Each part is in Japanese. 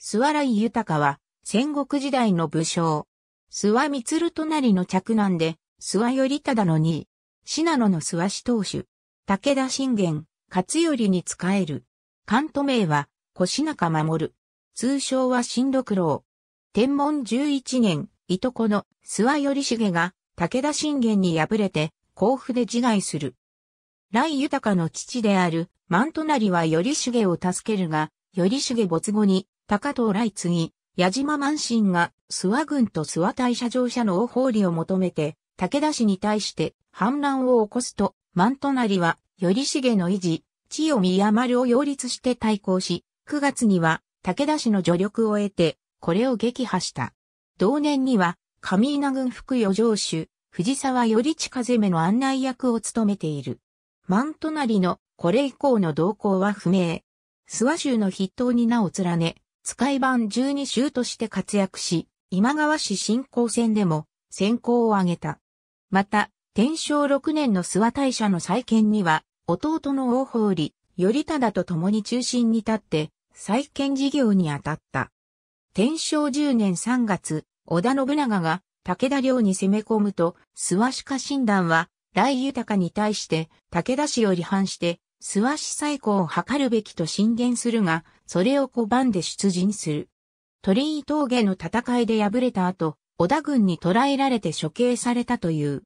諏訪来豊は戦国時代の武将。諏訪光隣の着男で、諏訪頼忠の2位。信濃の諏訪氏当主。武田信玄、勝頼に仕える。関東名は、腰中守。通称は新六郎。天文11年、いとこの諏訪頼重が武田信玄に敗れて甲府で自害する。来豊の父である万隣は頼重を助けるが、頼重没後に高藤来次、矢島満身が諏訪郡と諏訪大社上社の大法理を求めて武田氏に対して反乱を起こすと、万隣は頼重の維持、千代宮丸を擁立して対抗し、9月には武田氏の助力を得て、これを撃破した。同年には、上稲郡副余城主、藤沢頼近攻めの案内役を務めている。万隣のこれ以降の動向は不明。諏訪州の筆頭に名を連ね、使い番十二州として活躍し、今川氏新興戦でも先行を挙げた。また、天正六年の諏訪大社の再建には、弟の大法理、頼忠と共に中心に立って、再建事業に当たった。天正十年三月、織田信長が武田領に攻め込むと、諏訪氏家臣団は、来豊かに対して武田氏より反して、諏訪市最高を図るべきと進言するが、それを拒んで出陣する。鳥居峠の戦いで敗れた後、織田軍に捕らえられて処刑されたという。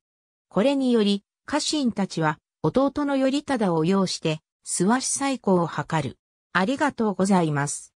これにより、家臣たちは、弟の頼忠を擁して、諏訪市最高を図る。ありがとうございます。